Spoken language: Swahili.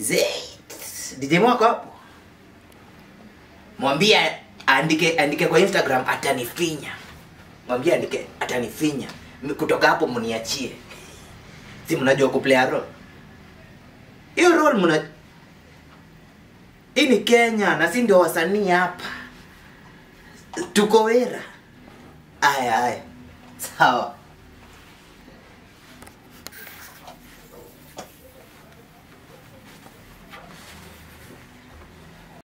Zee. DJ mwako hapo. Mwambie andike andike kwa Instagram atanifinya. Mwambie andike atanifinya. Kutoka hapo mniachie. Si mnajua kuplay role. Hiyo role mna Hii ni Kenya na si ndio wasanii hapa. Tuko wera. Aya aya. Sawa.